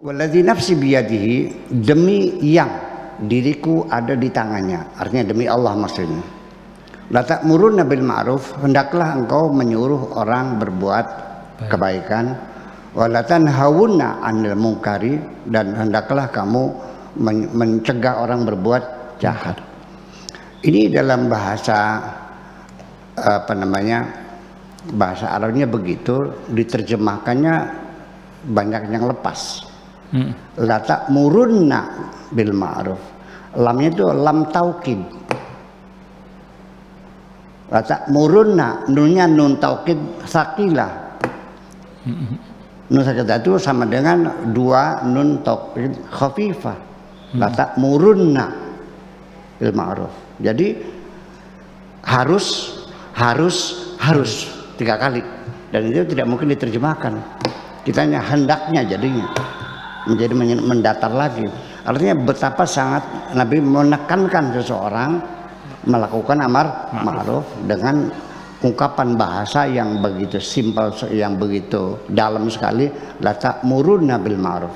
Waladhi nafsi biyadihi demi yang diriku ada di tangannya. Artinya demi Allah maksudnya. La ta'muruna bil ma'ruf, hendaklah engkau menyuruh orang berbuat Baik. kebaikan. Wala tanhawunna 'anil munkari dan hendaklah kamu mencegah orang berbuat jahat. Ini dalam bahasa apa namanya? Bahasa Arabnya begitu, diterjemahkannya banyak yang lepas Hmm. La murunna bil ma'ruf. Lamnya itu lam taukid. La murunna nunnya nun taukid sakila. Hmm. Nun sakila itu sama dengan dua nun taukid khafifah. La hmm. murunna bil ma'ruf. Jadi harus harus harus tiga kali dan itu tidak mungkin diterjemahkan. Kita hanya hendaknya jadinya menjadi mendatar lagi. Artinya betapa sangat Nabi menekankan seseorang melakukan amar ma'ruf dengan ungkapan bahasa yang begitu simpel yang begitu dalam sekali la ta'muruna bil ma'ruf.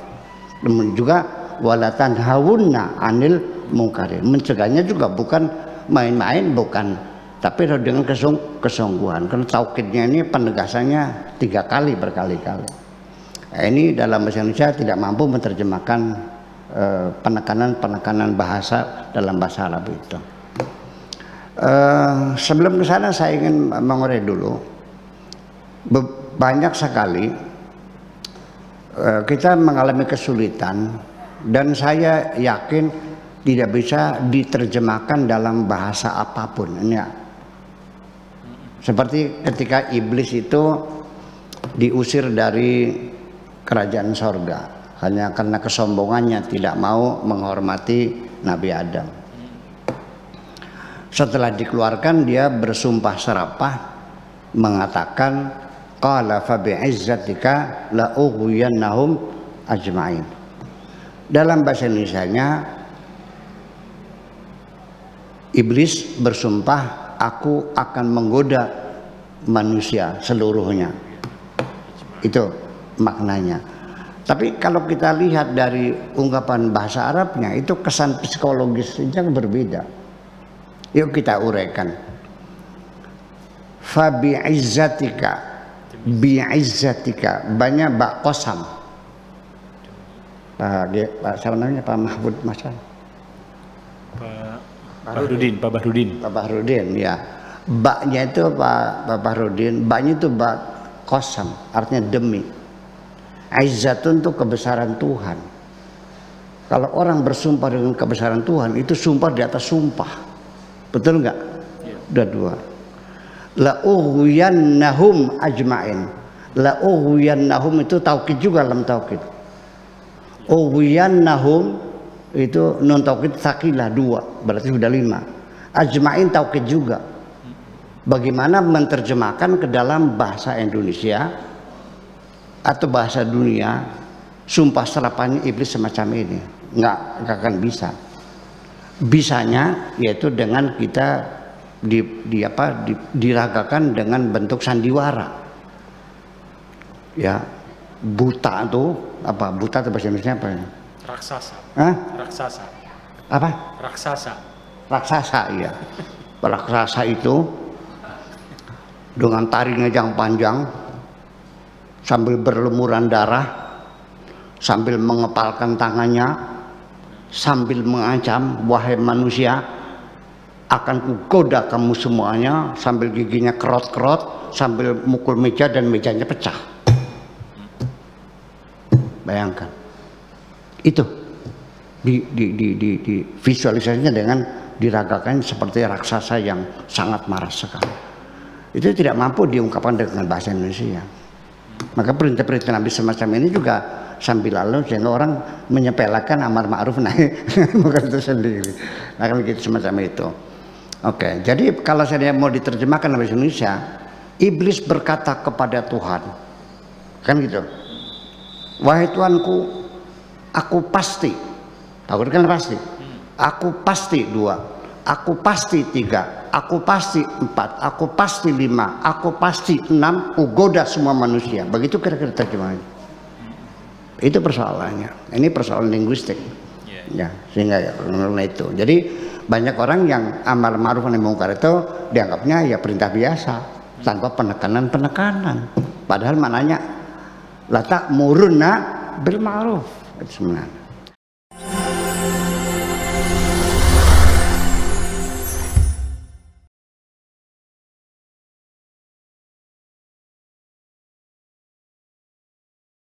Juga wala tanhawunna anil mungkarin. Mencegahnya juga bukan main-main bukan tapi dengan kesung kesungguhan karena taukidnya ini penegasannya tiga kali berkali-kali Nah, ini dalam bahasa Indonesia tidak mampu menerjemahkan eh, penekanan-penekanan uh, bahasa dalam bahasa Arab itu. Uh, sebelum ke sana saya ingin mengurai dulu. Banyak sekali uh, kita mengalami kesulitan dan saya yakin tidak bisa diterjemahkan dalam bahasa apa pun. Ini ya. Seperti ketika iblis itu diusir dari kerajaan sorga. Hanya karena kesombongannya tidak mau menghormati Nabi Adam. Setelah dikeluarkan dia bersumpah serapah mengatakan qala fa bi'izzatika la ughwiyannahum ajma'in. Dalam bahasa Indonesia-nya iblis bersumpah aku akan menggoda manusia seluruhnya. Itu maknanya. Tapi kalau kita lihat dari ungkapan bahasa Arabnya itu kesan psikologisnya berbeda. Yuk kita uraikan. Fabi izzatika bi izzatika banyak bak kosam. Pak, Pak siapa namanya Pak Mahfud Masan. Pak Bahrudin, Pak Bahrudin. Pak Bahrudin ya. Baknya itu Pak Pak Bahrudin, baknya itu bak kosam, artinya demi Aizzatun itu kebesaran Tuhan. Kalau orang bersumpah dengan kebesaran Tuhan itu sumpah di atas sumpah. Betul nggak? Ya. Udah dua. La ughwiyannahum ajmain. La ughwiyannahum itu taukid juga dalam taukid. Ughwiyannahum itu non taukid sakilah dua, berarti sudah lima. Ajmain taukid juga. Bagaimana menerjemahkan ke dalam bahasa Indonesia atau bahasa dunia sumpah serapannya iblis semacam ini nggak nggak akan bisa. Bisanya yaitu dengan kita di, di apa di, diragakan dengan bentuk sandiwara. Ya buta itu apa buta itu bahasa Indonesia apa ya? raksasa. Hah? raksasa. Apa? Raksasa. Raksasa iya. Raksasa itu dengan taringnya yang panjang sambil berlumuran darah, sambil mengepalkan tangannya, sambil mengancam, wahai manusia, akan kugoda kamu semuanya, sambil giginya kerot-kerot, sambil mukul meja dan mejanya pecah. Bayangkan. Itu di, di, di, di, di visualisasinya dengan diragakan seperti raksasa yang sangat marah sekali. Itu tidak mampu diungkapkan dengan bahasa Indonesia. Maka perintah-perintah Nabi semacam ini juga sambil lalu sehingga orang menyepelekan amar ma'ruf nahi bukan itu sendiri. Nah kan gitu semacam itu. Oke, jadi kalau saya mau diterjemahkan dalam Indonesia, iblis berkata kepada Tuhan, kan gitu. Wahai Tuanku, aku pasti, tahu kan pasti, aku pasti dua, aku pasti tiga, aku pasti empat, aku pasti lima, aku pasti enam, ugoda semua manusia. Begitu kira-kira terjemahannya. Itu persoalannya. Ini persoalan linguistik. Iya. Ya, sehingga ya itu. Jadi banyak orang yang amal ma'ruf nahi mungkar itu dianggapnya ya perintah biasa tanpa penekanan-penekanan. Padahal maknanya la ta'muruna bil ma'ruf itu sebenarnya.